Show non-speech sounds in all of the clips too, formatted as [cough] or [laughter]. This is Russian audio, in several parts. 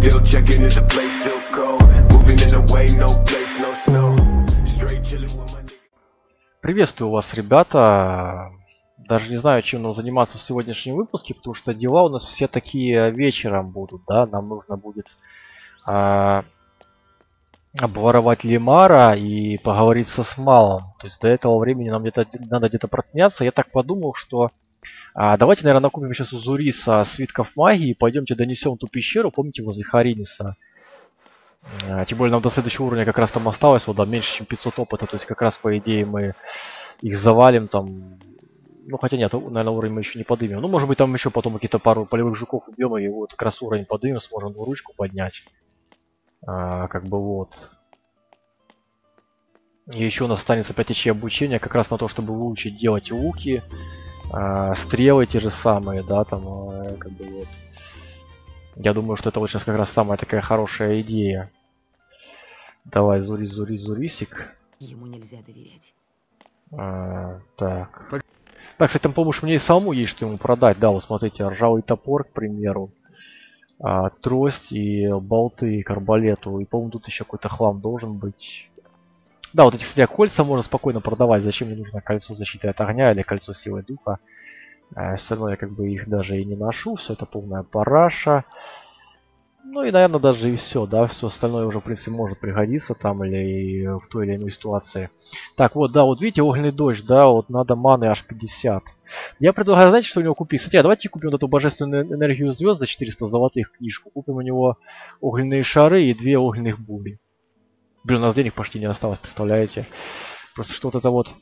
Still checking if the place still cold. Moving in the way, no place, no snow. Straight chilling with my. Приветствую вас, ребята. Даже не знаю, чем нам заниматься в сегодняшнем выпуске, потому что дела у нас все такие вечером будут, да. Нам нужно будет а, обворовать Лимара и поговорить со Смалом. То есть до этого времени нам где-то надо где-то протняться. Я так подумал, что а, давайте, наверное, накупим сейчас у Зуриса свитков магии пойдемте донесем ту пещеру, помните, возле Хариниса. А, тем более нам до следующего уровня как раз там осталось, вот, да, меньше, чем 500 опыта, то есть как раз, по идее, мы их завалим там. Ну, хотя нет, наверное, уровень мы еще не подымем. Ну, может быть, там еще потом какие-то пару полевых жуков убьем, и вот как раз уровень подымем, сможем ручку поднять. А, как бы вот. И еще у нас останется 5 очей обучения как раз на то, чтобы выучить делать луки, а, стрелы те же самые, да, там, а, как бы вот. Я думаю, что это вот сейчас как раз самая такая хорошая идея. Давай, зури, зури, зурисик. Ему нельзя доверять. А, так. Так, кстати, там, по-моему, мне и самому есть что ему продать. Да, вот смотрите, ржавый топор, к примеру. А, трость и болты к арбалету. И, по-моему, тут еще какой-то хлам должен быть. Да, вот эти, кстати, кольца можно спокойно продавать. Зачем мне нужно кольцо защиты от огня или кольцо силы духа? А, все равно я как бы их даже и не ношу. Все это полная параша. Ну и, наверное, даже и все, да, все остальное уже, в принципе, может пригодиться там или в той или иной ситуации. Так, вот, да, вот видите, огненный дождь, да, вот надо маны аж 50. Я предлагаю, знаете, что у него купить? Кстати, а давайте купим вот эту божественную энергию звезд за 400 золотых книжку. Купим у него огненные шары и две огненных бури. Блин, у нас денег почти не осталось, представляете? Просто что-то это вот,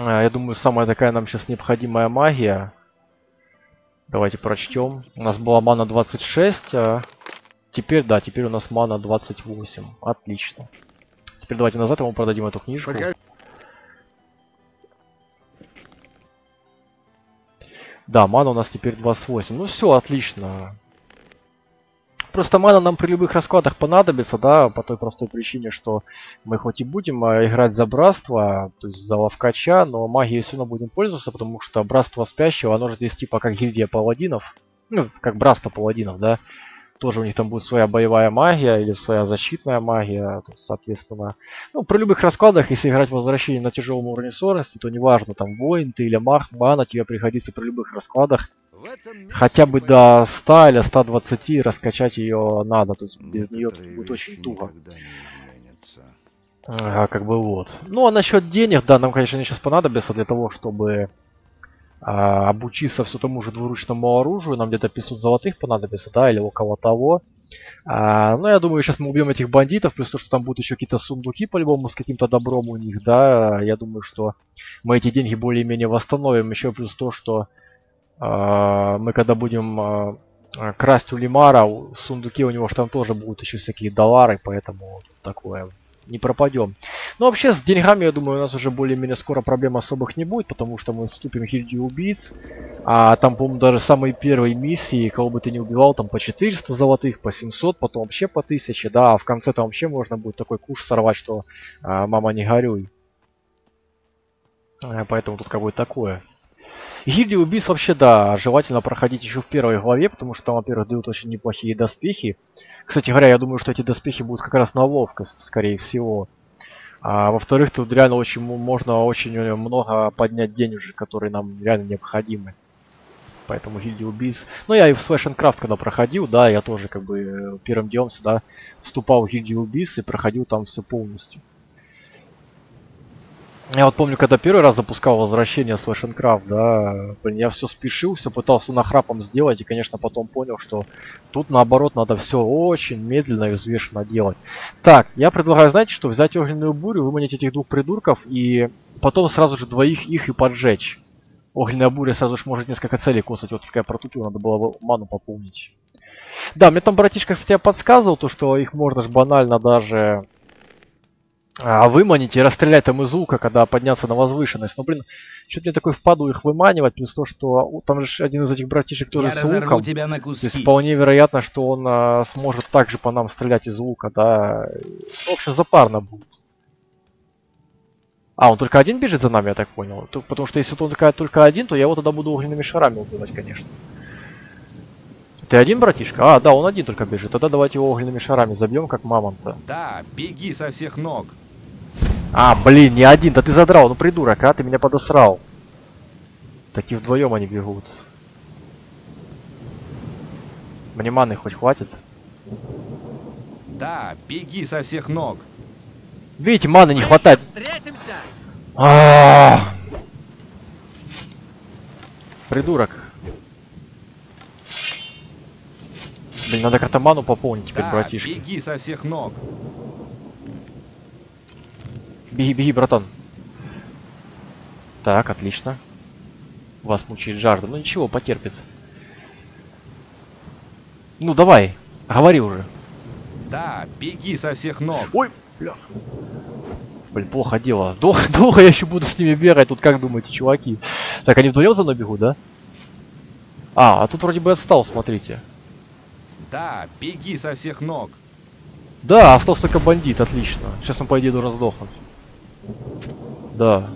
а, я думаю, самая такая нам сейчас необходимая магия. Давайте прочтем. У нас была мана 26, а теперь, да, теперь у нас мана 28. Отлично. Теперь давайте назад ему продадим эту книжку. Пока- Да, мана у нас теперь 28. Ну все, отлично. Просто мана нам при любых раскладах понадобится, да, по той простой причине, что мы хоть и будем а, играть за братство, то есть за ловкача, но магией все равно будем пользоваться, потому что братство спящего, оно же здесь типа как гильдия паладинов, ну, как братство паладинов, да, тоже у них там будет своя боевая магия или своя защитная магия, соответственно. Ну, при любых раскладах, если играть возвращение на тяжелом уровне сложности, то неважно, там, воин ты или маг, мана тебе пригодится при любых раскладах. Хотя бы до 100 или 120 раскачать ее надо, то есть без нее будет очень туго. Ага, как бы вот. Ну, а насчет денег, да, нам, конечно, они сейчас понадобятся для того, чтобы а, обучиться все тому же двуручному оружию. Нам где-то 500 золотых понадобится, да, или около того. А, ну, я думаю, сейчас мы убьем этих бандитов, плюс то, что там будут еще какие-то сундуки, по-любому, с каким-то добром у них, да. Я думаю, что мы эти деньги более-менее восстановим. Еще плюс то, что мы когда будем а, а, красть у Лимара, в сундуке у него ж там тоже будут еще всякие доллары, поэтому такое не пропадем. Ну, вообще, с деньгами, я думаю, у нас уже более-менее скоро проблем особых не будет, потому что мы вступим в гильдию убийц. А там, по-моему, даже самые первые миссии, кого бы ты не убивал, там по 400 золотых, по 700, потом вообще по 1000, да, а в конце там вообще можно будет такой куш сорвать, что а, мама не горюй. А, Поэтому тут как бы такое. Гильдию убийц вообще, да, желательно проходить еще в первой главе, потому что там, во-первых, дают очень неплохие доспехи. Кстати говоря, я думаю, что эти доспехи будут как раз на ловкость, скорее всего. А во-вторых, тут реально очень можно очень э, много поднять денежек, которые нам реально необходимы. Поэтому гильдия убийц. Ну, я и в Slash and Craft, когда проходил, да, я тоже как бы э, первым делом всегда вступал в гильдию убийц и проходил там все полностью. Я вот помню, когда первый раз запускал возвращение and Craft, да, блин, я все спешил, все пытался нахрапом сделать, и, конечно, потом понял, что тут, наоборот, надо все очень медленно и взвешенно делать. Так, я предлагаю, знаете что, взять огненную бурю, выманить этих двух придурков, и потом сразу же двоих их и поджечь. Огненная буря сразу же может несколько целей косать, вот только я протупил, надо было бы ману пополнить. Да, мне там братишка, кстати, подсказывал, то, что их можно же банально даже а, выманить и расстрелять там из лука, когда подняться на возвышенность. Но, блин, что-то мне такой впаду их выманивать, плюс то, что у- там же один из этих братишек тоже Я с луком. тебя на То есть куски. вполне вероятно, что он а, сможет также по нам стрелять из лука, да. В общем, запарно будет. А, он только один бежит за нами, я так понял. То- Потому что если он такая только один, то я его тогда буду огненными шарами убивать, конечно. Ты один, братишка? А, да, он один только бежит. Тогда давайте его огненными шарами забьем, как мамонта. Да, беги со всех ног. А, блин, не один, да ты задрал, ну придурок, а, ты меня подосрал. Такие вдвоем они бегут. Мне маны хоть хватит? Да, беги со всех ног. Видите, маны не хватает. Встретимся! А! Придурок. Блин, надо как-то ману пополнить теперь, Да, братишка. беги со всех ног. Беги, беги, братан. Так, отлично. Вас мучает жажда. Ну ничего, потерпит. Ну давай, говори уже. Да, беги со всех ног. Ой, бля. Блин, плохо дело. Долго, [laughs] долго я еще буду с ними бегать, тут как думаете, чуваки? Так, они вдвоем за мной бегут, да? А, а тут вроде бы отстал, смотрите. Да, беги со всех ног. Да, остался только бандит, отлично. Сейчас он, по идее, должен сдохнуть. Да.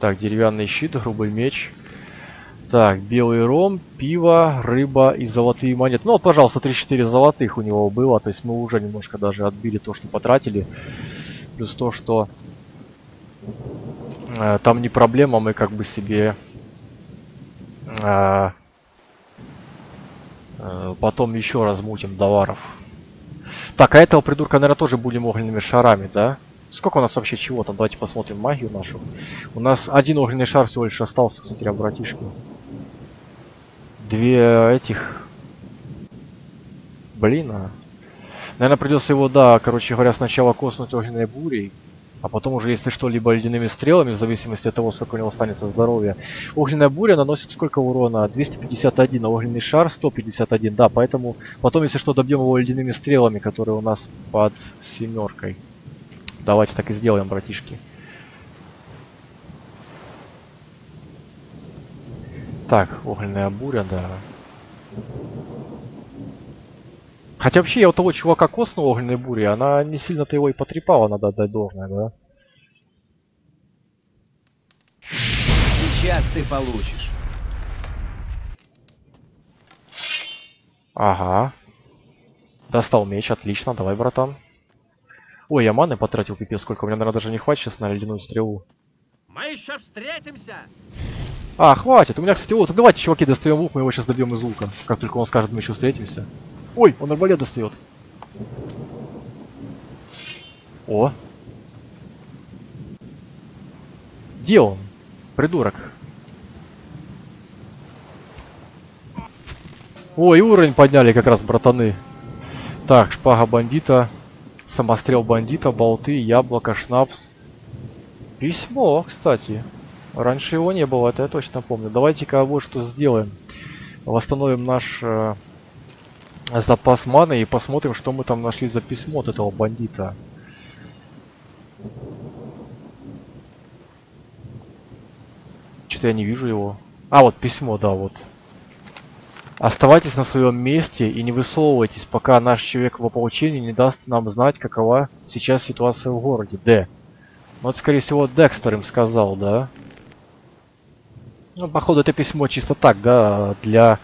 Так, деревянный щит, грубый меч. Так, белый ром, пиво, рыба и золотые монеты. Ну вот, пожалуйста, 3-4 золотых у него было. То есть мы уже немножко даже отбили то, что потратили. Плюс то, что э, там не проблема, мы как бы себе э, потом еще раз мутим товаров. Так, а этого придурка, наверное, тоже будем огненными шарами, да? Сколько у нас вообще чего там? Давайте посмотрим магию нашу. У нас один огненный шар всего лишь остался, кстати, братишки. Две этих... Блин, а... Наверное, придется его, да, короче говоря, сначала коснуть огненной бурей, а потом уже, если что, либо ледяными стрелами, в зависимости от того, сколько у него останется здоровья. Огненная буря наносит сколько урона? 251, а огненный шар 151, да, поэтому потом, если что, добьем его ледяными стрелами, которые у нас под семеркой. Давайте так и сделаем, братишки. Так, огненная буря, да. Хотя вообще я у того чувака коснул огненной бури, она не сильно-то его и потрепала, надо отдать должное, да? Сейчас ты получишь. Ага. Достал меч, отлично, давай, братан. Ой, я маны потратил, пипец, сколько. У меня, наверное, даже не хватит сейчас на ледяную стрелу. Мы еще встретимся! А, хватит. У меня, кстати, вот, давайте, чуваки, достаем лук, мы его сейчас добьем из лука. Как только он скажет, мы еще встретимся. Ой, он арбалет достает. О. Где он? Придурок. Ой, уровень подняли как раз, братаны. Так, шпага бандита. Самострел бандита, болты, яблоко, шнапс. Письмо, кстати. Раньше его не было, это я точно помню. Давайте-ка вот что сделаем. Восстановим наш э, запас маны и посмотрим, что мы там нашли за письмо от этого бандита. Что-то я не вижу его. А, вот письмо, да, вот. Оставайтесь на своем месте и не высовывайтесь, пока наш человек в ополчении не даст нам знать, какова сейчас ситуация в городе. Д. Ну, это, скорее всего, Декстер им сказал, да? Ну, походу, это письмо чисто так, да, для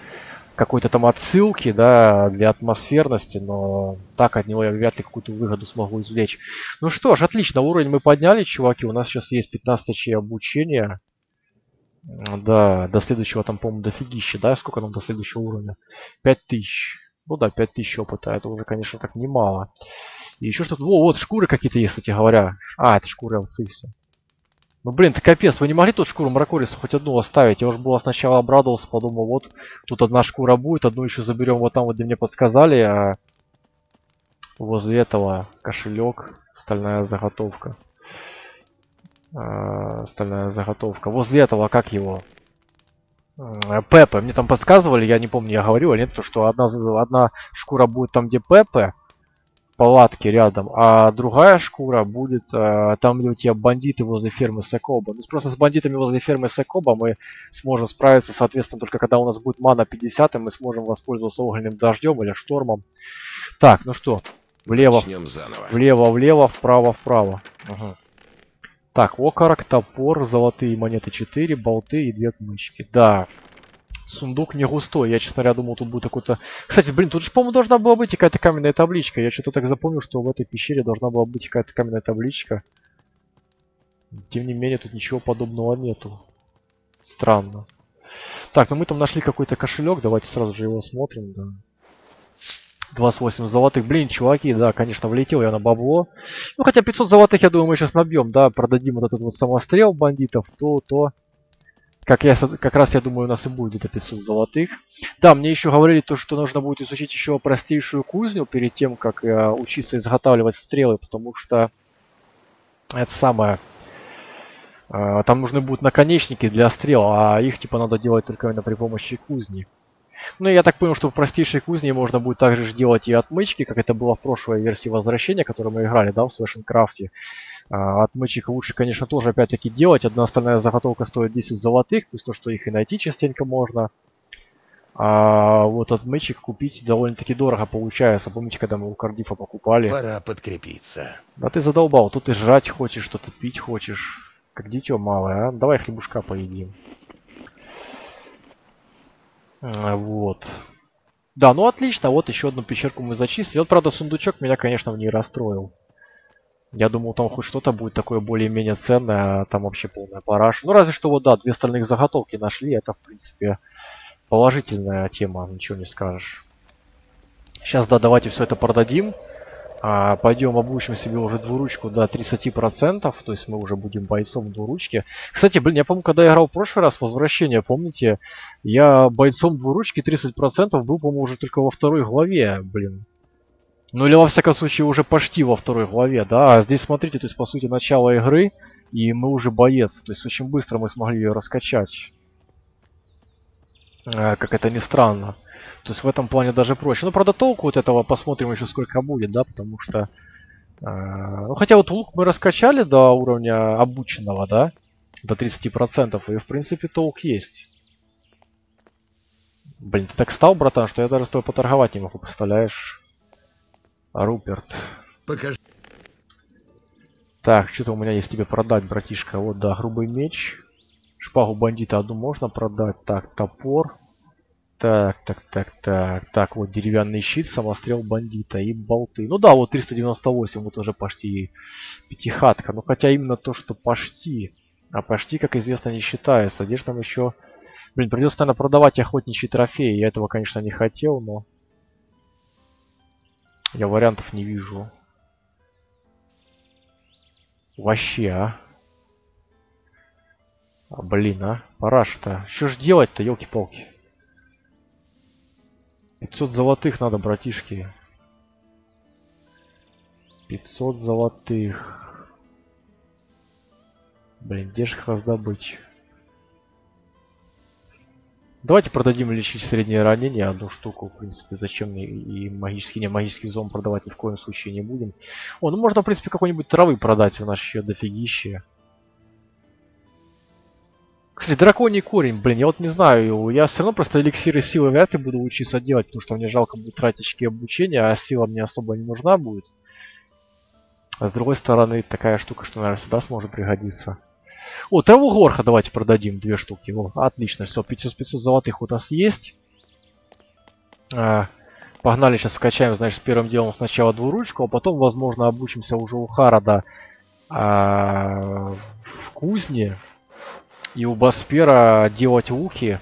какой-то там отсылки, да, для атмосферности, но так от него я вряд ли какую-то выгоду смогу извлечь. Ну что ж, отлично, уровень мы подняли, чуваки, у нас сейчас есть 15 чей обучения. Да, до следующего там, по-моему, дофигища, да, сколько нам до следующего уровня? 5000. Ну да, 5000 опыта, это уже, конечно, так немало. И еще что-то, во, вот шкуры какие-то есть, кстати говоря. А, это шкуры овцы, все. Ну блин, ты капец, вы не могли тут шкуру мракориса хоть одну оставить? Я уж было сначала обрадовался, подумал, вот тут одна шкура будет, одну еще заберем вот там, вот где мне подсказали, а возле этого кошелек, стальная заготовка. А, стальная заготовка. Возле этого, как его? Пепе. Мне там подсказывали, я не помню, я говорил или нет, то, что одна, одна шкура будет там, где Пепе, в палатке рядом, а другая шкура будет э, там, где у тебя бандиты возле фермы Секоба. Ну, просто с бандитами возле фермы Секоба мы сможем справиться, соответственно, только когда у нас будет мана 50, и мы сможем воспользоваться огненным дождем или штормом. Так, ну что, влево. Влево, влево, вправо, вправо. Ага. Так, окорок, топор, золотые монеты 4, болты и две отмычки. Да. Сундук не густой. Я, честно говоря, думал, тут будет какой-то... Кстати, блин, тут же, по-моему, должна была быть какая-то каменная табличка. Я что-то так запомнил, что в этой пещере должна была быть какая-то каменная табличка. Тем не менее, тут ничего подобного нету. Странно. Так, ну мы там нашли какой-то кошелек. Давайте сразу же его осмотрим. Да. 28 золотых. Блин, чуваки, да, конечно, влетел я на бабло. Ну, хотя 500 золотых, я думаю, мы сейчас набьем, да, продадим вот этот вот самострел бандитов, то, то. Как, я, как раз, я думаю, у нас и будет где-то 500 золотых. Да, мне еще говорили то, что нужно будет изучить еще простейшую кузню перед тем, как э, учиться изготавливать стрелы, потому что это самое... Э, там нужны будут наконечники для стрел, а их типа надо делать только именно при помощи кузни. Ну, я так понял, что в простейшей кузне можно будет также делать и отмычки, как это было в прошлой версии Возвращения, которую мы играли, да, в Слэшенкрафте. А, отмычек лучше, конечно, тоже опять-таки делать. Одна остальная заготовка стоит 10 золотых, плюс то, что их и найти частенько можно. А вот отмычек купить довольно-таки дорого получается. Помните, когда мы у Кардифа покупали? Пора подкрепиться. Да ты задолбал. Тут и жрать хочешь, что-то пить хочешь. Как дитё малое, а? Давай хлебушка поедим. А, вот. Да, ну отлично, вот еще одну пещерку мы зачистили. Вот, правда, сундучок меня, конечно, в ней расстроил. Я думал, там хоть что-то будет такое более-менее ценное, а там вообще полная параша. Ну, разве что вот, да, две остальных заготовки нашли. Это, в принципе, положительная тема, ничего не скажешь. Сейчас, да, давайте все это продадим. А, пойдем обучим себе уже двуручку до 30%, то есть мы уже будем бойцом двуручки. Кстати, блин, я помню, когда я играл в прошлый раз, возвращение, помните, я бойцом двуручки 30% был, по-моему, уже только во второй главе, блин. Ну или во всяком случае уже почти во второй главе, да. А здесь смотрите, то есть по сути начало игры, и мы уже боец. То есть очень быстро мы смогли ее раскачать. А, как это ни странно. То есть в этом плане даже проще. Ну, правда, толку вот этого посмотрим еще сколько будет, да, потому что... Э, ну, хотя вот лук мы раскачали до уровня обученного, да, до 30%, и в принципе толк есть. Блин, ты так стал, братан, что я даже с тобой поторговать не могу, представляешь? Руперт. Покажи. Так, что-то у меня есть тебе продать, братишка. Вот, да, грубый меч. Шпагу бандита одну можно продать. Так, топор. Так, так, так, так. Так, вот деревянный щит, самострел бандита и болты. Ну да, вот 398, вот уже почти пятихатка. Ну хотя именно то, что почти. А почти, как известно, не считается. Где же там еще... Блин, придется, наверное, продавать охотничьи трофеи. Я этого, конечно, не хотел, но... Я вариантов не вижу. Вообще, а? а блин, а? Параша-то. Что ж делать-то, елки-палки? 500 золотых надо, братишки. 500 золотых. Блин, где же их раздобыть? Давайте продадим лечить среднее ранение, одну штуку, в принципе, зачем мне и магический, не, магический зон продавать ни в коем случае не будем. О, ну можно, в принципе, какой-нибудь травы продать, у нас еще дофигище. Кстати, драконий корень, блин, я вот не знаю, я все равно просто эликсиры силы вряд ли буду учиться делать, потому что мне жалко будет тратить очки обучения, а сила мне особо не нужна будет. А с другой стороны, такая штука, что, наверное, всегда сможет пригодиться. О, траву горха давайте продадим, две штуки. О, отлично, все, 500-500 золотых у нас есть. А, погнали, сейчас скачаем, значит, первым делом сначала двуручку, а потом, возможно, обучимся уже у Харада а, в кузне. И у Баспера делать луки.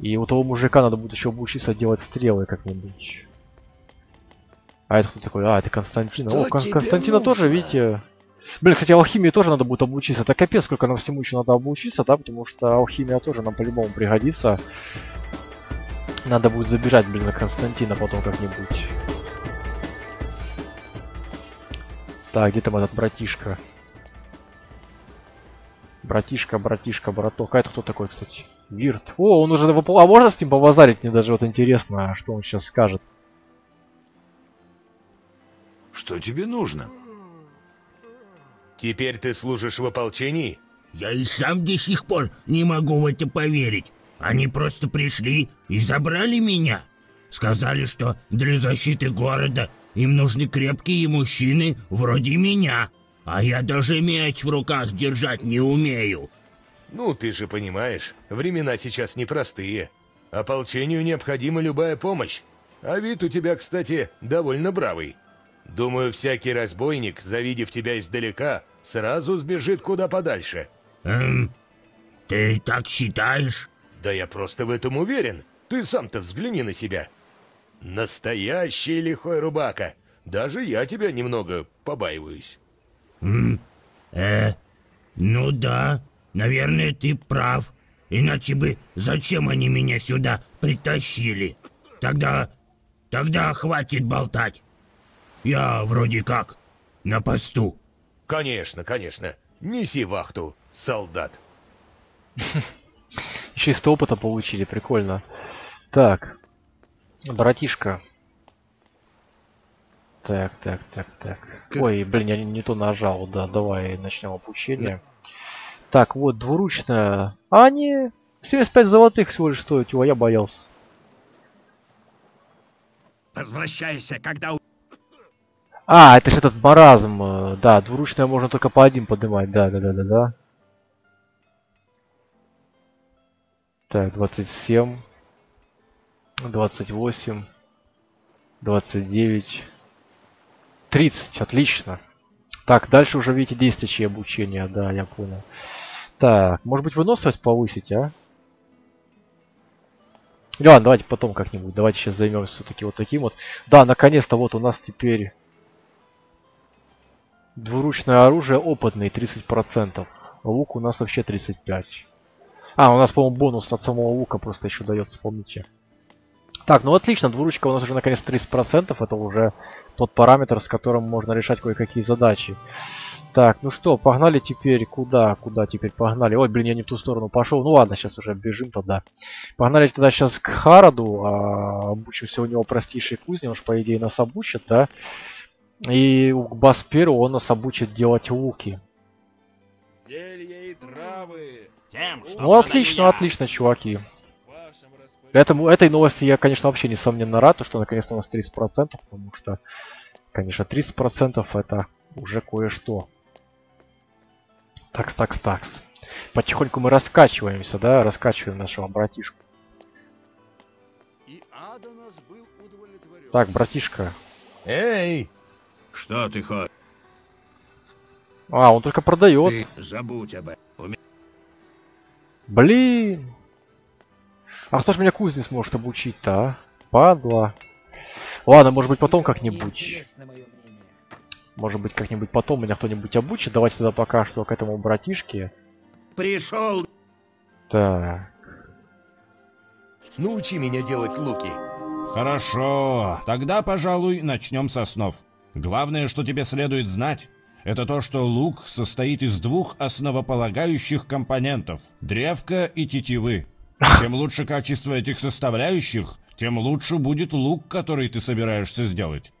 И у того мужика надо будет еще обучиться делать стрелы как-нибудь. А это кто такой? А, это Константин. О, Кон Константина нужно? тоже, видите, Блин, кстати, алхимии тоже надо будет обучиться. Это капец, сколько нам всему еще надо обучиться, да, потому что алхимия тоже нам по-любому пригодится. Надо будет забежать, блин, на Константина потом как-нибудь. Так, где там этот братишка? Братишка, братишка, браток. А это кто такой, кстати? Вирт. О, он уже... А можно с ним побазарить? Мне даже вот интересно, что он сейчас скажет. Что тебе нужно? Теперь ты служишь в ополчении? Я и сам до сих пор не могу в это поверить. Они просто пришли и забрали меня. Сказали, что для защиты города им нужны крепкие мужчины вроде меня. А я даже меч в руках держать не умею. Ну, ты же понимаешь, времена сейчас непростые. Ополчению необходима любая помощь. А вид у тебя, кстати, довольно бравый. Думаю, всякий разбойник, завидев тебя издалека, сразу сбежит куда подальше. Эм, ты так считаешь? Да я просто в этом уверен. Ты сам-то взгляни на себя. Настоящий лихой рубака. Даже я тебя немного побаиваюсь. Э, ну да, наверное, ты прав. Иначе бы зачем они меня сюда притащили? Тогда, тогда хватит болтать. Я вроде как на посту. Конечно, конечно. Неси вахту, солдат. [laughs] Еще и 100 опыта получили, прикольно. Так. Братишка. Так, так, так, так. Ой, блин, я не, не то нажал, да, давай начнем обучение. Так, вот, двуручная. А они 75 золотых всего лишь стоят, его я боялся. Возвращайся, когда... А, это же этот маразм. э, Да, двуручная можно только по один поднимать. Да, да, да, да, да. Так, 27. 28. 29. 30. Отлично. Так, дальше уже видите 10 очей обучения. Да, я понял. Так, может быть выносливость повысить, а? Ладно, давайте потом как-нибудь. Давайте сейчас займемся все-таки вот таким вот. Да, наконец-то вот у нас теперь двуручное оружие опытный 30%. Лук у нас вообще 35%. А, у нас, по-моему, бонус от самого лука просто еще дается, помните. Так, ну отлично, двуручка у нас уже наконец 30%. Это уже тот параметр, с которым можно решать кое-какие задачи. Так, ну что, погнали теперь куда? Куда теперь погнали? Ой, блин, я не в ту сторону пошел. Ну ладно, сейчас уже бежим тогда. Погнали тогда сейчас к Хараду. А, обучимся у него простейшей кузне. Он же, по идее, нас обучит, да? И к Басперу он нас обучит делать луки. Зелья и травы. Тем, что Ну отлично, отлично, чуваки. Этому, этой новости я, конечно, вообще несомненно рад, то, что наконец-то у нас 30%, потому что, конечно, 30% это уже кое-что. Такс, такс, такс. Потихоньку мы раскачиваемся, да, раскачиваем нашего братишку. Так, братишка. Эй, Что ты хочешь? А, он только продает. Ты забудь об этом. Блин. А кто ж меня кузне сможет обучить-то, а? Падла. Ладно, может быть потом как-нибудь. Может быть как-нибудь потом меня кто-нибудь обучит. Давайте тогда пока что к этому братишке. пришел. Так. научи меня делать луки. Хорошо, тогда, пожалуй, начнем со снов. Главное, что тебе следует знать, это то, что лук состоит из двух основополагающих компонентов – древка и тетивы. Чем лучше качество этих составляющих, тем лучше будет лук, который ты собираешься сделать.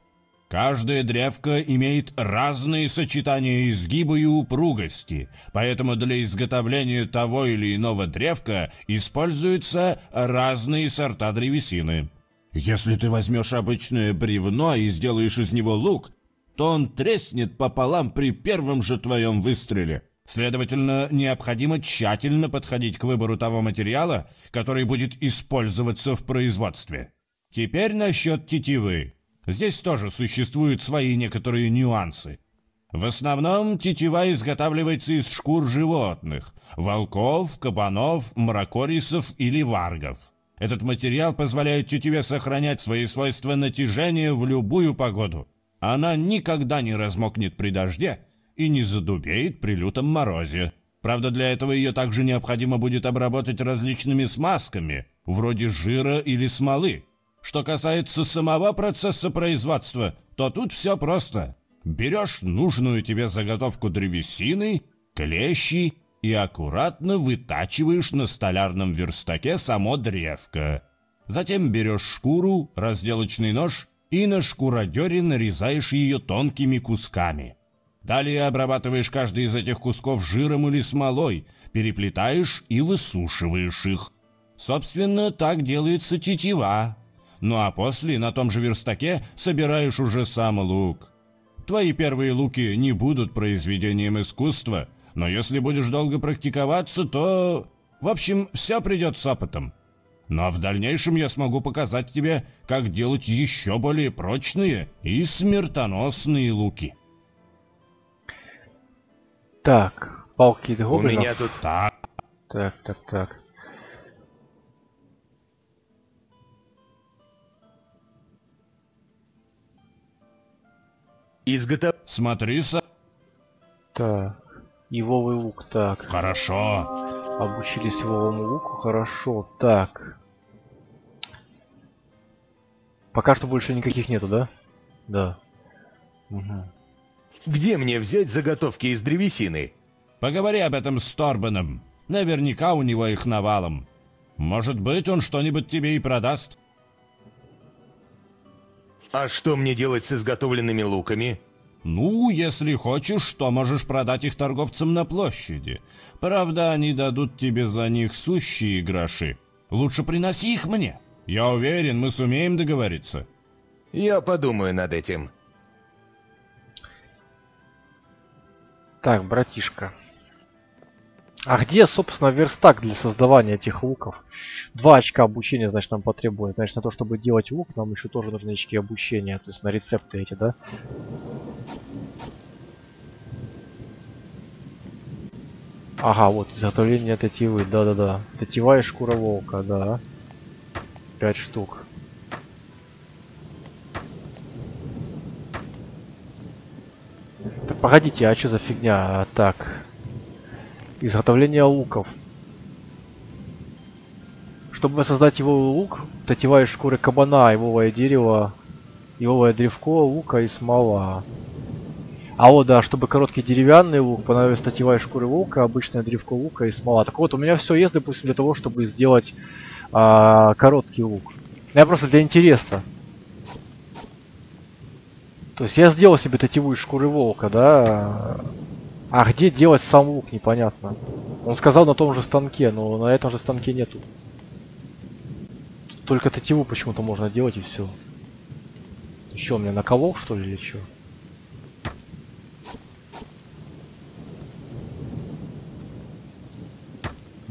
Каждая древка имеет разные сочетания изгиба и упругости, поэтому для изготовления того или иного древка используются разные сорта древесины. Если ты возьмешь обычное бревно и сделаешь из него лук, то он треснет пополам при первом же твоем выстреле. Следовательно, необходимо тщательно подходить к выбору того материала, который будет использоваться в производстве. Теперь насчет тетивы. Здесь тоже существуют свои некоторые нюансы. В основном тетива изготавливается из шкур животных – волков, кабанов, мракорисов или варгов. Этот материал позволяет тетиве сохранять свои свойства натяжения в любую погоду. Она никогда не размокнет при дожде и не задубеет при лютом морозе. Правда, для этого ее также необходимо будет обработать различными смазками, вроде жира или смолы. Что касается самого процесса производства, то тут все просто. Берешь нужную тебе заготовку древесины, клещи и аккуратно вытачиваешь на столярном верстаке само древко. Затем берешь шкуру, разделочный нож и на шкуродере нарезаешь ее тонкими кусками. Далее обрабатываешь каждый из этих кусков жиром или смолой, переплетаешь и высушиваешь их. Собственно, так делается тетива. Ну а после на том же верстаке собираешь уже сам лук. Твои первые луки не будут произведением искусства, но если будешь долго практиковаться, то... В общем, все придет с опытом. Но в дальнейшем я смогу показать тебе, как делать еще более прочные и смертоносные луки. Так, палки У гоблинов. меня тут... Так, Так, так, так. Изготов... смотри, са... Так. Ивовый лук, так. Хорошо. Обучились ивовому луку, хорошо. Так. Пока что больше никаких нету, да? Да. Мгм. Где мне взять заготовки из древесины? Поговори об этом с Торбаном. Наверняка у него их навалом. Может быть, он что-нибудь тебе и продаст. А что мне делать с изготовленными луками? Ну, если хочешь, то можешь продать их торговцам на площади. Правда, они дадут тебе за них сущие гроши. Лучше приноси их мне. Я уверен, мы сумеем договориться. Я подумаю над этим. Так, братишка. А где, собственно, верстак для создавания этих луков? Два очка обучения, значит, нам потребуется. Значит, на то, чтобы делать лук, нам еще тоже нужны очки обучения. То есть на рецепты эти, да? Ага, вот, изготовление тетивы, да-да-да. Тетива и шкура волка, да. Пять штук. Так, погодите, а что за фигня? А, так. Изготовление луков. Чтобы создать его лук, тетива из шкуры кабана, ивовое дерево, ивовое древко, лука и смола. А вот, да, чтобы короткий деревянный лук, понадобится тетива из шкуры лука, обычное древко лука и смола. Так вот, у меня все есть, допустим, для того, чтобы сделать а, короткий лук. Я просто для интереса. То есть я сделал себе тетиву из шкуры волка, да? А где делать сам лук, непонятно. Он сказал на том же станке, но на этом же станке нету. Тут Только тетиву почему-то можно делать и все. Еще у меня наколол что ли или что?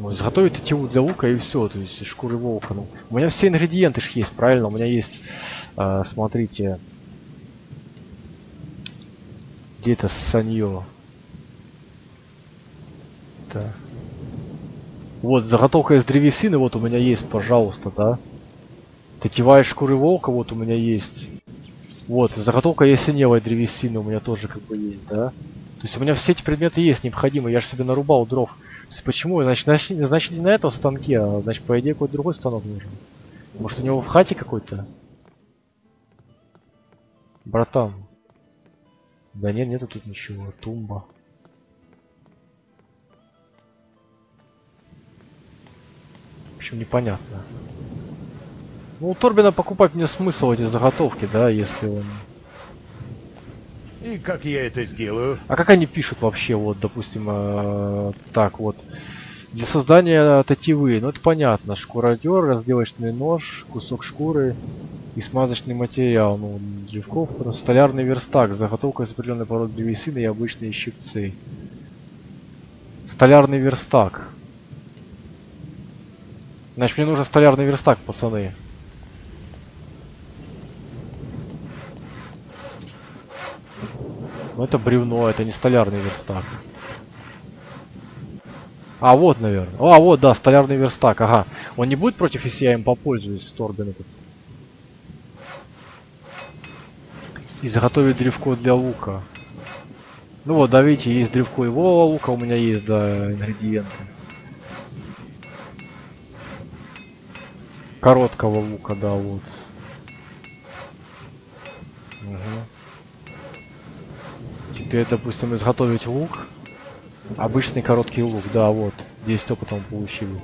Ну, изготовить тетиву для лука и все, то есть шкуры волка. Ну, у меня все ингредиенты ж есть, правильно? У меня есть, э, смотрите, где это санье? Так. Вот, заготовка из древесины вот у меня есть, пожалуйста, да? Тетива шкуры волка вот у меня есть. Вот, заготовка ясеневой древесины у меня тоже как бы есть, да? То есть у меня все эти предметы есть необходимые, я же себе нарубал дров. Почему? Значит, значит, значит не на этом станке, а значит по идее какой-то другой станок нужен. Может у него в хате какой-то? Братан. Да нет, нету тут ничего. Тумба. В общем, непонятно. Ну, у Торбина покупать мне смысл эти заготовки, да, если он... И как я это сделаю? А как они пишут вообще, вот, допустим, э, так вот. Для создания тетивы, ну это понятно, шкуродер, разделочный нож, кусок шкуры и смазочный материал, ну, древков, столярный верстак, заготовка из определенной породы древесины и обычные щипцы. Столярный верстак. Значит, мне нужен столярный верстак, пацаны. Ну это бревно, это не столярный верстак. А, вот, наверное. А, вот, да, столярный верстак, ага. Он не будет против, если я им попользуюсь, Торбин этот? И заготовить древко для лука. Ну вот, да, видите, есть древко его лука, у меня есть, да, ингредиенты. Короткого лука, да, вот. Угу. Теперь, допустим, изготовить лук. Обычный короткий лук, да, вот. 10 опытом получили.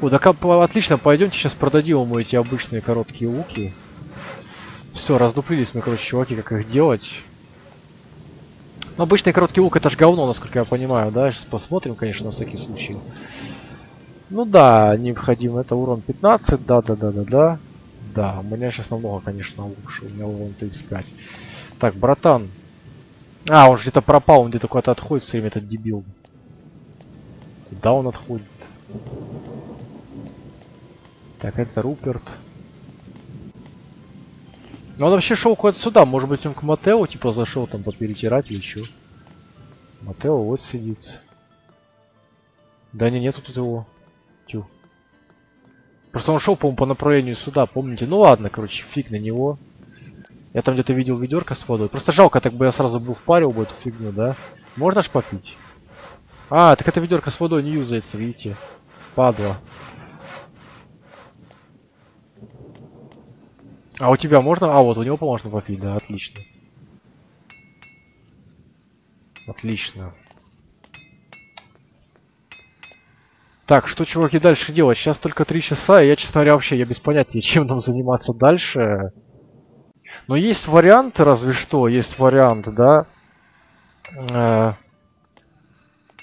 О, а, по- отлично, пойдемте сейчас продадим ему эти обычные короткие луки. Все, раздуплились мы, короче, чуваки, как их делать. Ну, обычный короткий лук это ж говно, насколько я понимаю, да? Сейчас посмотрим, конечно, на всякий случай. Ну да, необходимо. Это урон 15, да, да, да, да, да. Да, у меня сейчас намного, конечно, лучше. У меня урон 35. Так, братан. А, он где-то пропал, он где-то куда-то отходит все время, этот дебил. Куда он отходит? Так, это Руперт. Ну он вообще шел куда-то сюда. Может быть он к Матео типа зашел там поперетирать или что. Матео вот сидит. Да не, нету тут его. Тю. Просто он шел, по-моему, по направлению сюда, помните? Ну ладно, короче, фиг на него. Я там где-то видел ведерко с водой. Просто жалко, так бы я сразу был впарил бы эту фигню, да? Можно ж попить? А, так это ведерко с водой не юзается, видите? Падла. А у тебя можно? А, вот у него можно попить, да, отлично. Отлично. Так, что, чуваки, дальше делать? Сейчас только три часа, и я, честно говоря, вообще я без понятия, [laughs] чем нам заниматься дальше. Но есть варианты, разве что, есть вариант, да? Э,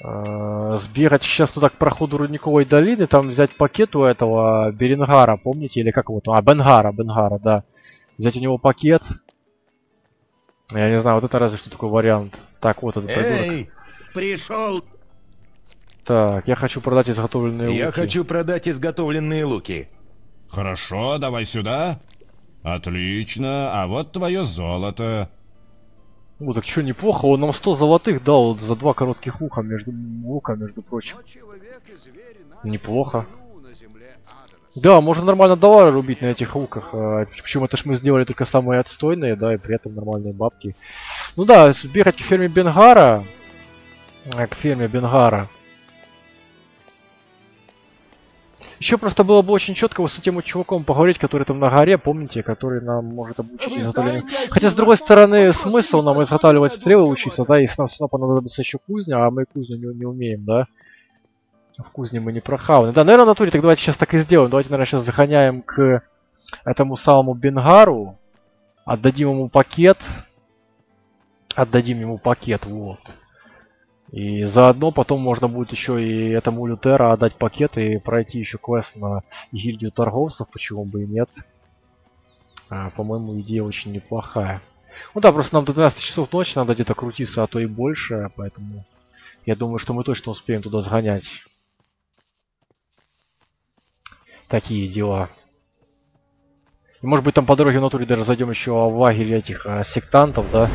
э, сбегать сейчас туда к проходу Рудниковой долины, там взять пакет у этого Берингара, помните, или как его там? А, Бенгара, Бенгара, да. Взять у него пакет. Я не знаю, вот это разве что такой вариант. Так, вот этот придурок. Эй, Пришел. Так, я хочу продать изготовленные я луки. хочу продать изготовленные луки. Хорошо, давай сюда. Отлично, а вот твое золото. Ну, так что, неплохо, он нам 100 золотых дал вот за два коротких лука, между лука, между прочим. Неплохо. Да, можно нормально доллары рубить на этих луках. а, Причем это ж мы сделали только самые отстойные, да, и при этом нормальные бабки. Ну да, бегать к ферме Бенгара. а, К ферме Бенгара. Еще просто было бы очень четко вот с этим вот чуваком поговорить, который там на горе, помните, который нам может обучить изготовлению. Хотя, с другой стороны, смысл нам изготавливать стрелы учиться, да, если нам снова понадобится еще кузня, а мы кузню не, не умеем, да. В кузне мы не прохаваны. Да, наверное, в натуре, так давайте сейчас так и сделаем. Давайте, наверное, сейчас загоняем к этому самому Бенгару. Отдадим ему пакет. Отдадим ему пакет, вот. И заодно потом можно будет еще и этому Лютера отдать пакет и пройти еще квест на гильдию торговцев, почему бы и нет. А, По-моему, идея очень неплохая. Ну да, просто нам до 12 часов ночи надо где-то крутиться, а то и больше, поэтому я думаю, что мы точно успеем туда сгонять. Такие дела. И может быть там по дороге в натуре даже зайдем еще в лагерь этих а, сектантов, да?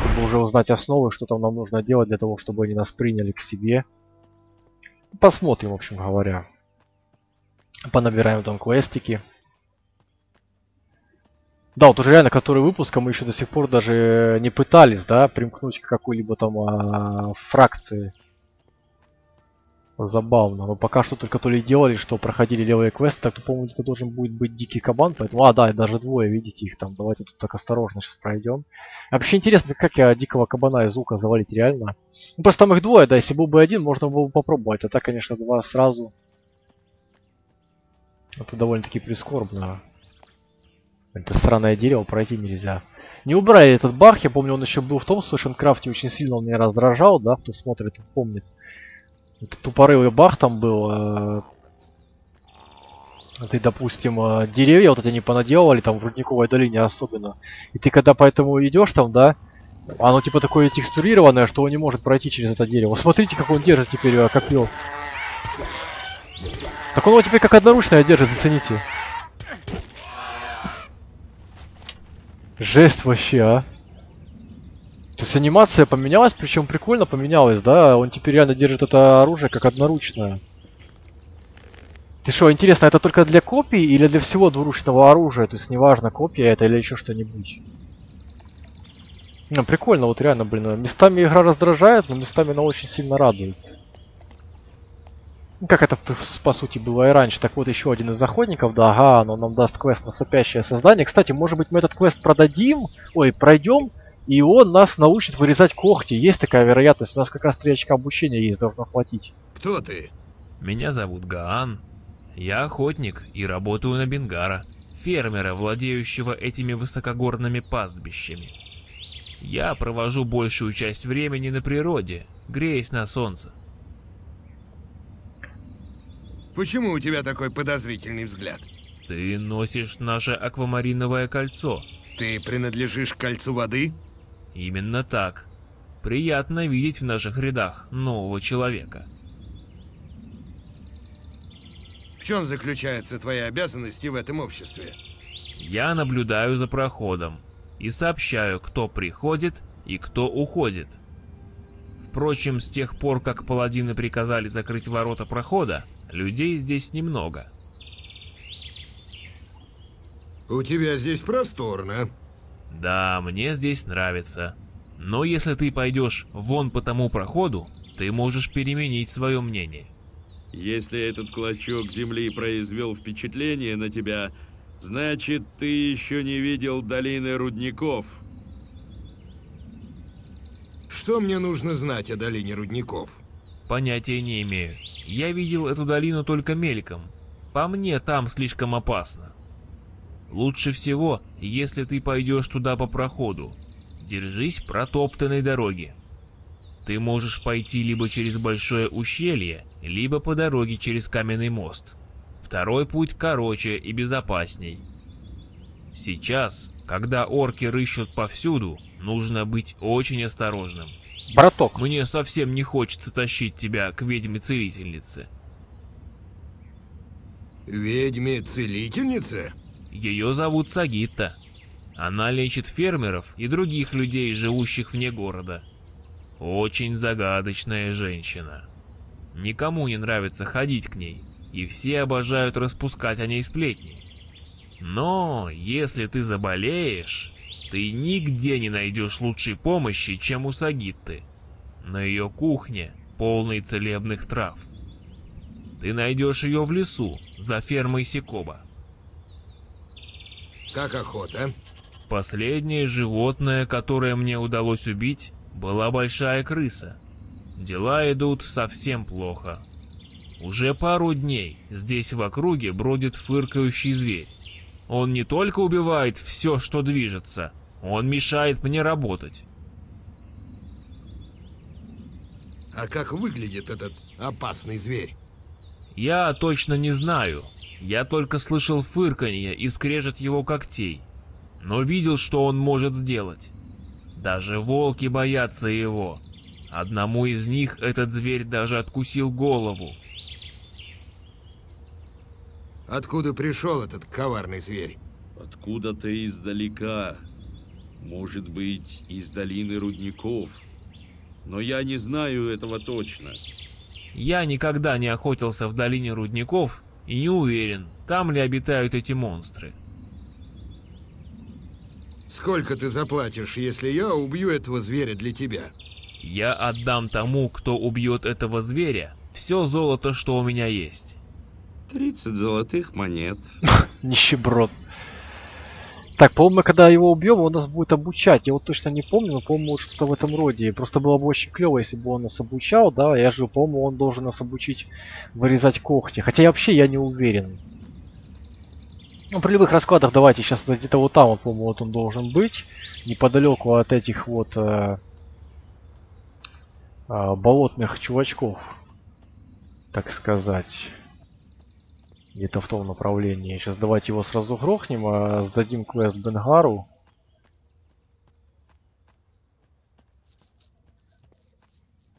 Чтобы уже узнать основы, что там нам нужно делать для того, чтобы они нас приняли к себе. Посмотрим, в общем говоря. Понабираем там квестики. Да, вот уже реально который выпуск, а мы еще до сих пор даже не пытались, да, примкнуть к какой-либо там а, фракции. Забавно. Мы пока что только то ли делали, что проходили левые квесты, так то, по-моему, где-то должен будет быть дикий кабан, поэтому... А, да, и даже двое, видите их там. Давайте тут так осторожно сейчас пройдем. Вообще интересно, как я дикого кабана из лука завалить реально. Ну, просто там их двое, да, если был бы один, можно было бы попробовать, а так, конечно, два сразу. Это довольно-таки прискорбно. Это сраное дерево пройти нельзя. Не убрали этот бах, я помню, он еще был в том Слэшенкрафте, очень сильно он меня раздражал, да, кто смотрит, помнит. Тупорылый бах там был. э, Ты, допустим, э, деревья вот эти не понаделали, там в Рудниковой долине особенно. И ты когда поэтому идешь там, да, оно типа такое текстурированное, что он не может пройти через это дерево. Смотрите, как он держит теперь э, копье. Так он его теперь как одноручное держит, зацените. Жесть вообще, а. То есть анимация поменялась, причем прикольно поменялась, да? Он теперь реально держит это оружие как одноручное. Ты что, интересно, это только для копий или для всего двуручного оружия? То есть неважно, копия это или еще что-нибудь. Ну, прикольно, вот реально, блин. Местами игра раздражает, но местами она очень сильно радует. Как это, по сути, было и раньше. Так вот, еще один из охотников, да, ага, но нам даст квест на сопящее создание. Кстати, может быть, мы этот квест продадим, ой, пройдем, и он нас научит вырезать когти. Есть такая вероятность. У нас как раз 3 очка обучения есть, должно хватить. Кто ты? Меня зовут Гаан. Я охотник и работаю на Бенгара, фермера, владеющего этими высокогорными пастбищами. Я провожу большую часть времени на природе, греясь на солнце. Почему у тебя такой подозрительный взгляд? Ты носишь наше аквамариновое кольцо. Ты принадлежишь кольцу воды? Именно так. Приятно видеть в наших рядах нового человека. В чем заключаются твои обязанности в этом обществе? Я наблюдаю за проходом и сообщаю, кто приходит и кто уходит. Впрочем, с тех пор, как паладины приказали закрыть ворота прохода, людей здесь немного. У тебя здесь просторно. Да, мне здесь нравится. Но если ты пойдешь вон по тому проходу, ты можешь переменить свое мнение. Если этот клочок земли произвел впечатление на тебя, значит, ты еще не видел долины рудников. Что мне нужно знать о долине рудников? Понятия не имею. Я видел эту долину только мельком. По мне, там слишком опасно. Лучше всего, если ты пойдешь туда по проходу. Держись протоптанной дороги. Ты можешь пойти либо через большое ущелье, либо по дороге через каменный мост. Второй путь короче и безопасней. Сейчас, когда орки рыщут повсюду, нужно быть очень осторожным. Браток, Мне совсем не хочется тащить тебя к ведьме-целительнице. Ведьме-целительнице? Ее зовут Сагитта. Она лечит фермеров и других людей, живущих вне города. Очень загадочная женщина. Никому не нравится ходить к ней, и все обожают распускать о ней сплетни. Но если ты заболеешь, ты нигде не найдешь лучшей помощи, чем у Сагитты. На ее кухне, полной целебных трав. Ты найдешь ее в лесу, за фермой Секоба. Как охота? Последнее животное, которое мне удалось убить, была большая крыса. Дела идут совсем плохо. Уже пару дней здесь в округе бродит фыркающий зверь. Он не только убивает все, что движется, он мешает мне работать. А как выглядит этот опасный зверь? Я точно не знаю. Я только слышал фырканье и скрежет его когтей. Но видел, что он может сделать. Даже волки боятся его. Одному из них этот зверь даже откусил голову. Откуда пришел этот коварный зверь? Откуда-то издалека. Может быть, из долины рудников. Но я не знаю этого точно. Я никогда не охотился в долине рудников и не уверен, там ли обитают эти монстры. Сколько ты заплатишь, если я убью этого зверя для тебя? Я отдам тому, кто убьет этого зверя, все золото, что у меня есть. 30 золотых монет. [laughs] нищеброд. Так, по-моему, когда его убьем, он нас будет обучать. Я вот точно не помню, но, по-моему, вот что-то в этом роде. Просто было бы очень клево, если бы он нас обучал, да. Я же, по-моему, он должен нас обучить вырезать когти. Хотя я вообще я не уверен. Ну, при любых раскладах давайте сейчас где-то вот там, вот, по-моему, вот он должен быть. Неподалеку от этих вот э, э, болотных чувачков. Так сказать. Где-то в том направлении. Сейчас давайте его сразу грохнем, а сдадим квест Бенгару.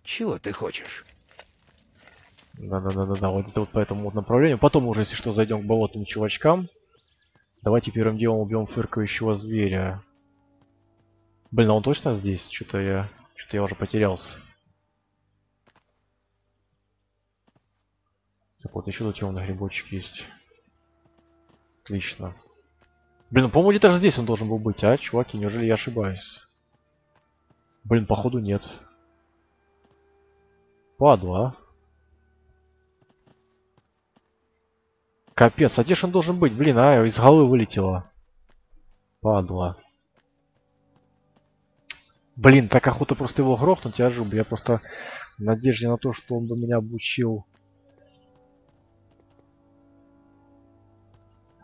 Чего ты хочешь? Да-да-да-да-да, вот это вот по этому вот направлению. Потом уже, если что, зайдем к болотным чувачкам. Давайте первым делом убьем фыркающего зверя. Блин, а он точно здесь? Что-то я... Что-то я уже потерялся. Так вот, еще тут темный грибочек есть. Отлично. Блин, ну, по-моему, где-то же здесь он должен был быть, а, чуваки? Неужели я ошибаюсь? Блин, походу нет. Падла. Капец, а где ж он должен быть? Блин, а, из головы вылетело. Падла. Блин, так охота просто его грохнуть, я жуб. Я просто в надежде на то, что он бы меня обучил.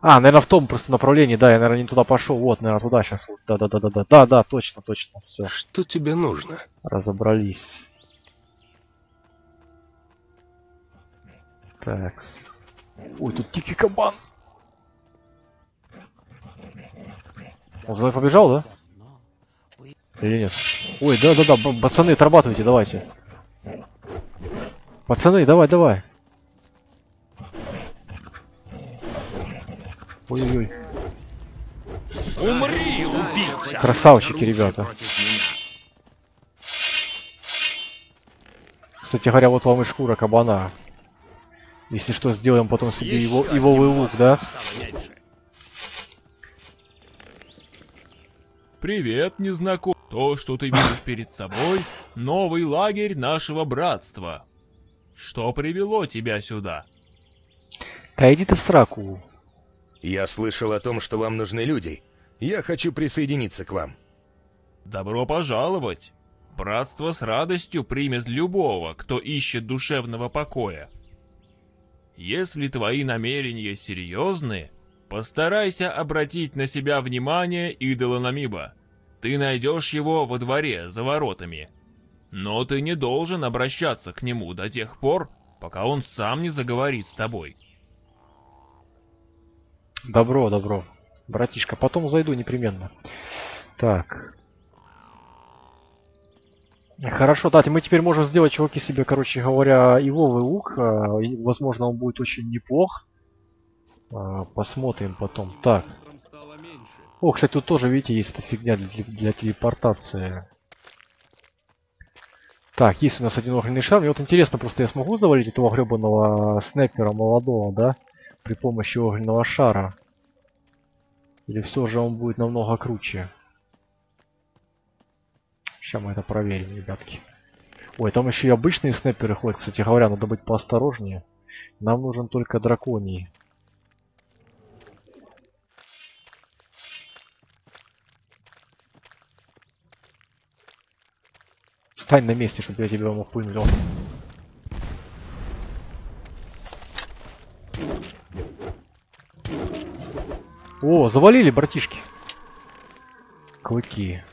А, наверное, в том просто направлении, да, я, наверное, не туда пошел. Вот, наверное, туда сейчас. Вот. Да, да, да, да, да, да, да, точно, точно. Все, Что тебе нужно? разобрались. Так. Ой, тут дикий кабан. Он за мной побежал, да? Или нет? Ой, да-да-да, пацаны, отрабатывайте, давайте. Пацаны, давай, давай. Ой-ой-ой. Умри, убийца! Красавчики, ребята. Кстати говоря, вот вам и шкура кабана. Если что, сделаем потом себе его, ивовый лук, да? Привет, незнакомый. То, что ты видишь перед собой, новый лагерь нашего братства. Что привело тебя сюда? Да иди ты в сраку. Я слышал о том, что вам нужны люди. Я хочу присоединиться к вам. Добро пожаловать. Братство с радостью примет любого, кто ищет душевного покоя. Если твои намерения серьезны, постарайся обратить на себя внимание идола Намиба. Ты найдешь его во дворе, за воротами. Но ты не должен обращаться к нему до тех пор, пока он сам не заговорит с тобой. Добро, добро. Братишка, потом зайду непременно. Так. Хорошо, да, мы теперь можем сделать, чуваки, себе, короче говоря, ивовый лук. а, Возможно, он будет очень неплох. А, Посмотрим потом. Так. О, кстати, тут тоже, видите, есть эта фигня для, для телепортации. Так, есть у нас один огненный шар. Мне вот интересно, просто я смогу завалить этого гребаного снайпера молодого, да? При помощи огненного шара. Или все же он будет намного круче? Сейчас мы это проверим, ребятки. Ой, там еще и обычные снайперы ходят. Кстати говоря, надо быть поосторожнее. Нам нужен только драконий. Стань на месте, чтобы я тебя мог пулеметом. О, завалили, братишки. Клыки.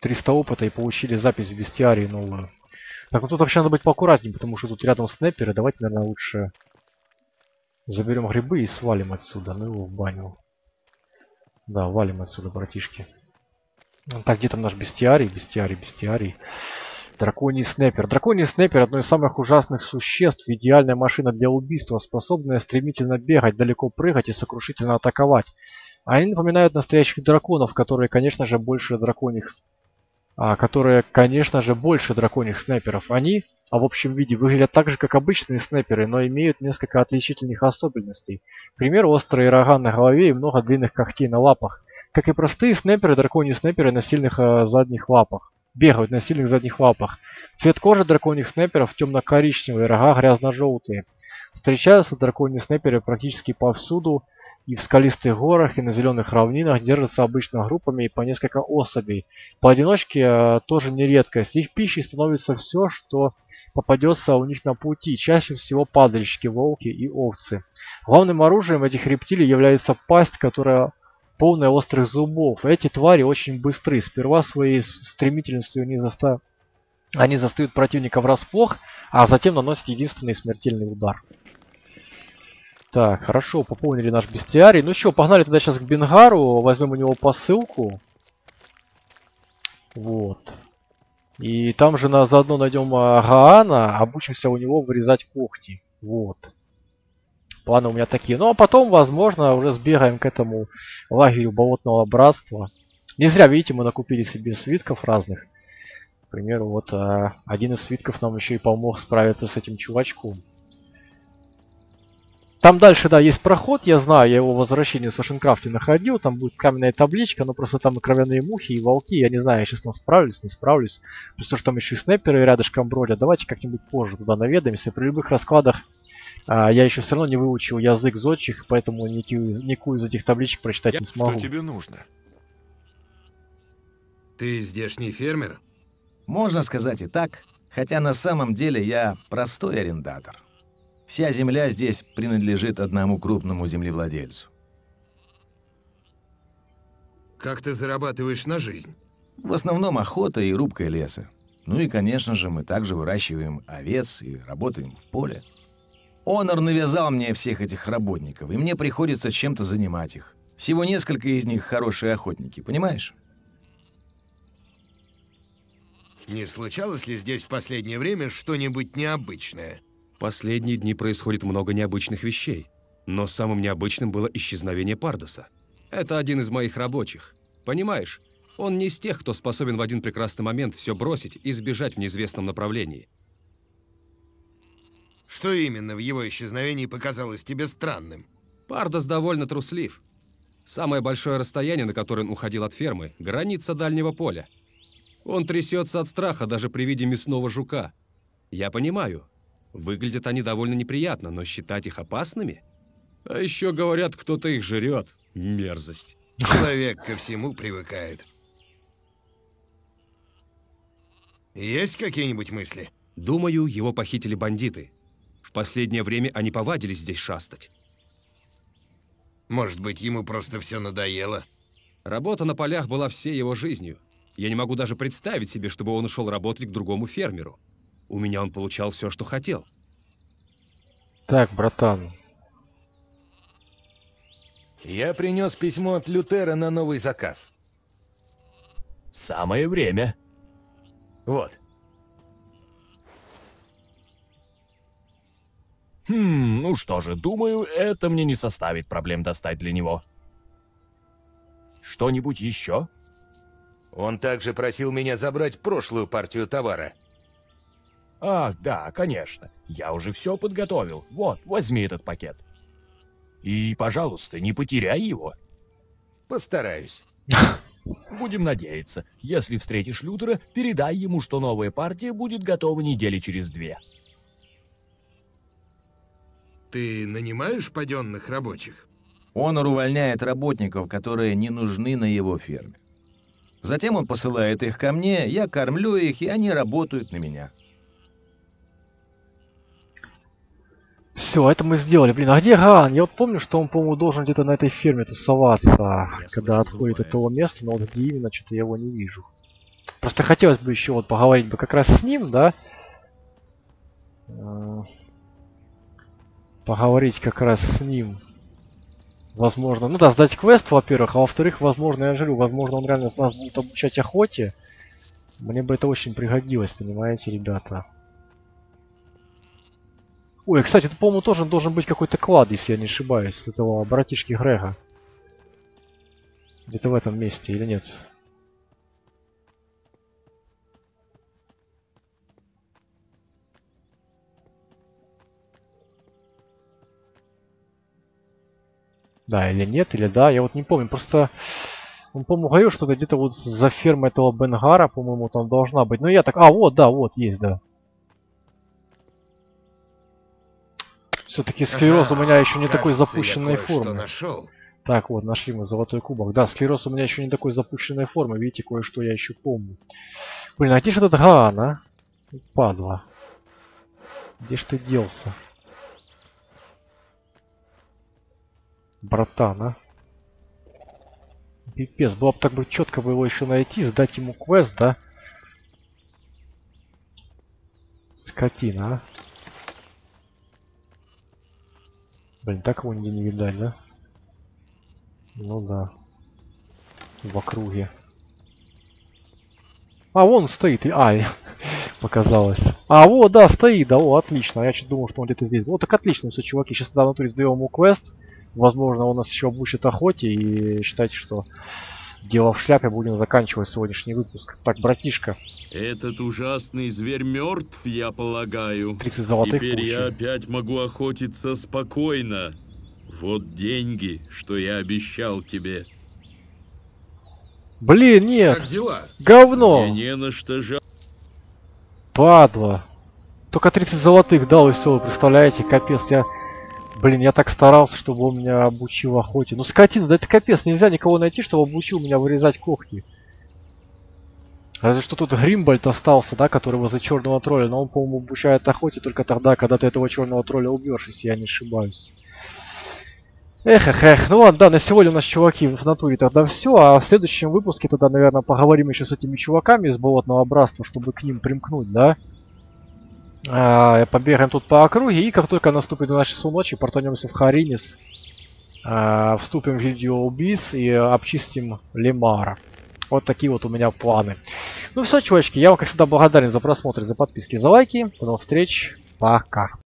300 опыта и получили запись в бестиарии новую. Так, ну тут вообще надо быть поаккуратнее, потому что тут рядом снайперы. Давайте, наверное, лучше заберем грибы и свалим отсюда. Ну его в баню. Да, валим отсюда, братишки. Так, где там наш бестиарий? Бестиарий, бестиарий. Драконий снайпер. Драконий снайпер одно из самых ужасных существ, идеальная машина для убийства, способная стремительно бегать, далеко прыгать и сокрушительно атаковать. Они напоминают настоящих драконов, которые, конечно же, больше драконьих... А, которые, конечно же, больше драконьих снайперов. Они, а в общем виде, выглядят так же, как обычные снайперы, но имеют несколько отличительных особенностей. К примеру, острые рога на голове и много длинных когтей на лапах. Как и простые снайперы, драконьи снайперы на сильных э, задних лапах. Бегают на сильных задних лапах. Цвет кожи драконьих снайперов темно-коричневый, рога грязно-желтые. Встречаются драконьи снайперы практически повсюду, и в скалистых горах, и на зеленых равнинах держатся обычно группами и по несколько особей. Поодиночке э, тоже не редкость. Их пищей становится все, что попадется у них на пути. Чаще всего падальщики, волки и овцы. Главным оружием этих рептилий является пасть, которая полная острых зубов. Эти твари очень быстры. Сперва своей стремительностью они, заста... они застают противника врасплох, а затем наносят единственный смертельный удар. Так, хорошо, пополнили наш бестиарий. Ну что, погнали тогда сейчас к Бенгару, возьмем у него посылку. Вот. И там же на, заодно найдем а, Гаана, обучимся у него вырезать когти. Вот. Планы у меня такие. Ну а потом, возможно, уже сбегаем к этому лагерю болотного братства. Не зря, видите, мы накупили себе свитков разных. К примеру, вот а, один из свитков нам еще и помог справиться с этим чувачком. Там дальше, да, есть проход, я знаю, я его в возвращении в Сошенкрафте находил, там будет каменная табличка, но просто там и кровяные мухи, и волки, я не знаю, я сейчас справлюсь, не справлюсь. Плюс то, что там еще и снайперы рядышком бродят, давайте как-нибудь позже туда наведаемся. При любых раскладах а, я еще все равно не выучил язык зодчих, поэтому никакую, никакую из этих табличек прочитать не смогу. Что тебе нужно? Ты здешний фермер? Можно сказать и так, хотя на самом деле я простой арендатор. Вся земля здесь принадлежит одному крупному землевладельцу. Как ты зарабатываешь на жизнь? В основном охота и рубка леса. Ну и, конечно же, мы также выращиваем овец и работаем в поле. Онор навязал мне всех этих работников, и мне приходится чем-то занимать их. Всего несколько из них хорошие охотники, понимаешь? Не случалось ли здесь в последнее время что-нибудь необычное? Последние дни происходит много необычных вещей. Но самым необычным было исчезновение Пардоса. Это один из моих рабочих. Понимаешь, он не из тех, кто способен в один прекрасный момент все бросить и сбежать в неизвестном направлении. Что именно в его исчезновении показалось тебе странным? Пардос довольно труслив. Самое большое расстояние, на которое он уходил от фермы, граница дальнего поля. Он трясется от страха даже при виде мясного жука. Я понимаю, выглядят они довольно неприятно, но считать их опасными? А еще говорят, кто-то их жрет. Мерзость. Человек ко всему привыкает. Есть какие-нибудь мысли? Думаю, его похитили бандиты. В последнее время они повадились здесь шастать. Может быть, ему просто все надоело? Работа на полях была всей его жизнью. Я не могу даже представить себе, чтобы он ушел работать к другому фермеру. У меня он получал все, что хотел. Так, братан. Я принес письмо от Лютера на новый заказ. Самое время. Вот. Хм, ну что же, думаю, это мне не составит проблем достать для него. Что-нибудь еще? Он также просил меня забрать прошлую партию товара. Ах, да, конечно. Я уже все подготовил. Вот, возьми этот пакет. И, пожалуйста, не потеряй его. Постараюсь. [laughs] Будем надеяться. Если встретишь Лютера, передай ему, что новая партия будет готова недели через две. Ты нанимаешь паденных рабочих? Онор увольняет работников, которые не нужны на его ферме. Затем он посылает их ко мне, я кормлю их, и они работают на меня. Все, это мы сделали. Блин, а где Ган? Я вот помню, что он, по-моему, должен где-то на этой ферме тусоваться, когда отходит от того места, но вот где именно, что-то я его не вижу. Просто хотелось бы еще вот поговорить бы как раз с ним, да? Поговорить как раз с ним. Возможно, ну да, сдать квест, во-первых, а во-вторых, возможно, я говорю, возможно, он реально с нас будет обучать охоте. Мне бы это очень пригодилось, понимаете, ребята. Ой, кстати, тут, по-моему, тоже должен быть какой-то клад, если я не ошибаюсь, этого братишки Грега. Где-то в этом месте, или нет? Да, или нет, или да, я вот не помню, просто... Он, по-моему, говорил, что где-то вот за фермой этого Бенгара, по-моему, там должна быть. Но я так... А, вот, да, вот, есть, да. Все-таки склероз ага, у меня еще не такой запущенной формы. нашел. Так, вот, нашли мы золотой кубок. Да, склероз у меня еще не такой запущенной формы. Видите, кое-что я еще помню. Блин, а где же этот Гаан, а? Падла. Где ж ты делся? Братан, а? Пипец, было бы так бы четко бы его еще найти, сдать ему квест, да? Скотина, а? Блин, так его нигде не видать, да? Ну да. В округе. А, вон он стоит. А, [laughs] показалось. А, вот, да, стоит, да, о, отлично. Я чуть думал, что он где-то здесь. Вот так отлично все, чуваки. Сейчас на натуре сдаем ему квест. Возможно, он нас еще обучит охоте. И считайте, что дело в шляпе. Будем заканчивать сегодняшний выпуск. Так, братишка. Этот ужасный зверь мертв, я полагаю. 30 золотых Теперь получил. я опять могу охотиться спокойно. Вот деньги, что я обещал тебе. Блин, нет. Как дела? Говно. Мне не на что жаль. Падла. Только 30 золотых дал и все, вы представляете, капец, я... Блин, я так старался, чтобы он меня обучил охоте. Ну, скотина, да это капец, нельзя никого найти, чтобы обучил меня вырезать когти. Разве что тут Гримбольд остался, да, который возле черного тролля, но он, по-моему, обучает охоте только тогда, когда ты этого черного тролля убьешь, если я не ошибаюсь. Эх, эх, эх. Ну ладно, да, на сегодня у нас, чуваки, в натуре тогда все. А в следующем выпуске тогда, наверное, поговорим еще с этими чуваками из болотного братства, чтобы к ним примкнуть, да? А, побегаем тут по округе, и как только наступит 12 часов ночи, портанемся в Харинис. А, вступим в видеоубийц и обчистим Лемара. Вот такие вот у меня планы. Ну все, чувачки, я вам, как всегда, благодарен за просмотр, за подписки, за лайки. До новых встреч. Пока.